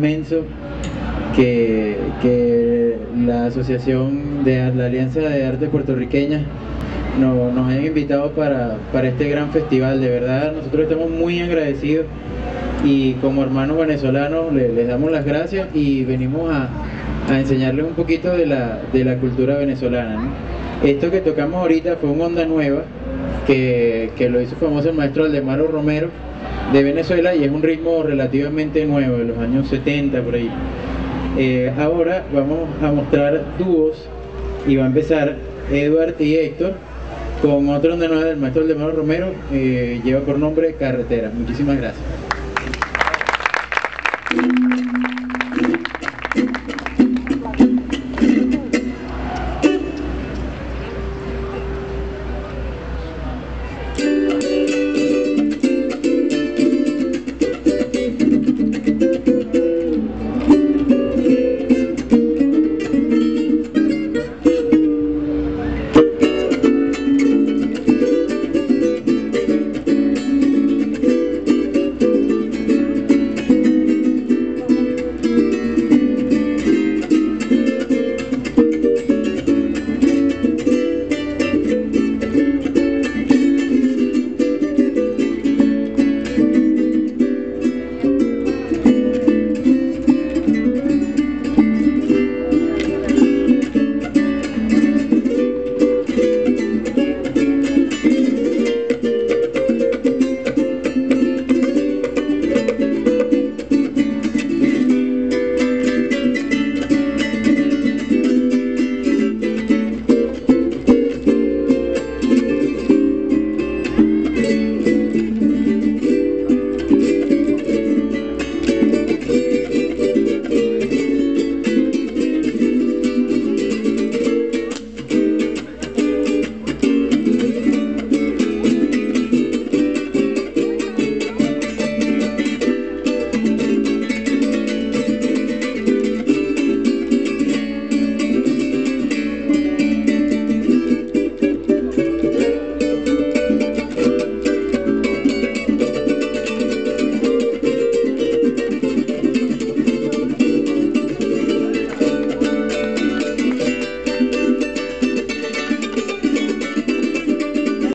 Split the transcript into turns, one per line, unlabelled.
inmenso que, que la Asociación de la Alianza de Arte Puertorriqueña no- nos hayan invitado para, para este gran festival. De verdad, nosotros estamos muy agradecidos y como hermanos venezolanos le- les damos las gracias y venimos a, a enseñarles un poquito de la, de la cultura venezolana. Esto que tocamos ahorita fue un Onda Nueva que, que lo hizo famoso el maestro Aldemaro Romero de Venezuela y es un ritmo relativamente nuevo, de los años 70 por ahí. Eh, ahora vamos a mostrar dúos y va a empezar Edward y Héctor con otro nueva del maestro Aldemaro Romero, eh, lleva por nombre Carretera. Muchísimas gracias.